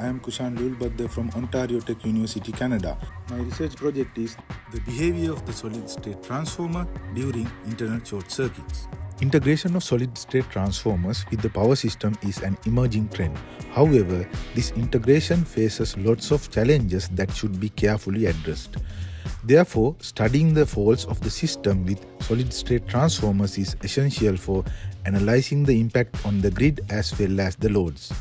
I am Kushan Lulbadda from Ontario Tech University, Canada. My research project is the behavior of the solid state transformer during internal short circuits. Integration of solid state transformers with the power system is an emerging trend. However, this integration faces lots of challenges that should be carefully addressed. Therefore, studying the faults of the system with solid state transformers is essential for analyzing the impact on the grid as well as the loads.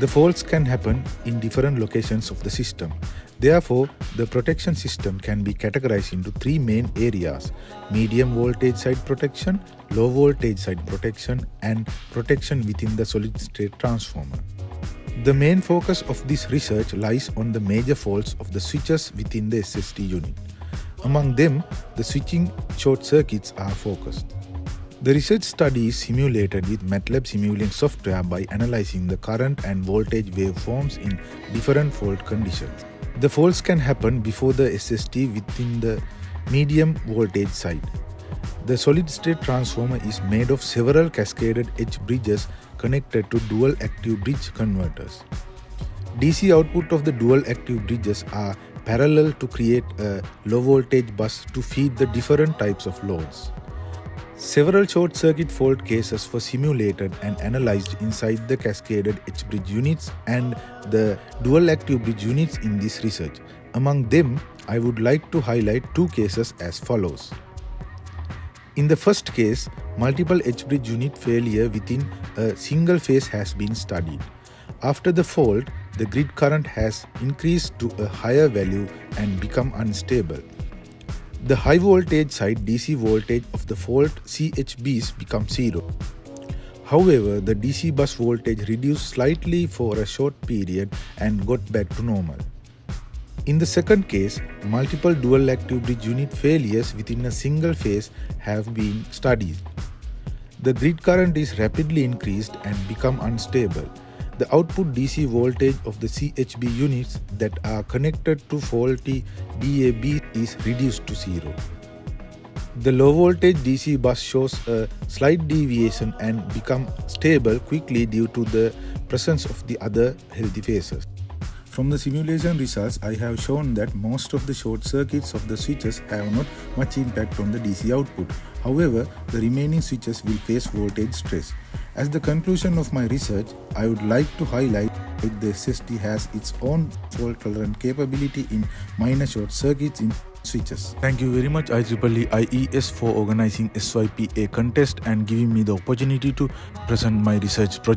The faults can happen in different locations of the system. Therefore, the protection system can be categorized into three main areas medium voltage side protection, low voltage side protection, and protection within the solid state transformer. The main focus of this research lies on the major faults of the switches within the SST unit. Among them, the switching short circuits are focused. The research study is simulated with MATLAB Simulink software by analyzing the current and voltage waveforms in different fault conditions. The faults can happen before the SST within the medium voltage side. The solid state transformer is made of several cascaded H bridges connected to dual active bridge converters. DC output of the dual active bridges are parallel to create a low voltage bus to feed the different types of loads. Several short circuit fault cases were simulated and analyzed inside the cascaded H-bridge units and the dual active bridge units in this research. Among them, I would like to highlight two cases as follows. In the first case, multiple H-bridge unit failure within a single phase has been studied. After the fault, the grid current has increased to a higher value and become unstable. The high voltage side DC voltage of the fault CHBs becomes zero. However, the DC bus voltage reduced slightly for a short period and got back to normal. In the second case, multiple dual active bridge unit failures within a single phase have been studied. The grid current is rapidly increased and become unstable the output DC voltage of the CHB units that are connected to faulty DAB is reduced to zero. The low voltage DC bus shows a slight deviation and become stable quickly due to the presence of the other healthy phases. From the simulation results, I have shown that most of the short circuits of the switches have not much impact on the DC output. However, the remaining switches will face voltage stress. As the conclusion of my research, I would like to highlight that the SST has its own fault tolerant capability in minor short circuits in switches. Thank you very much IEEE IES for organizing SYPA contest and giving me the opportunity to present my research project.